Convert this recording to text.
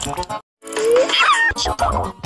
ショコラ。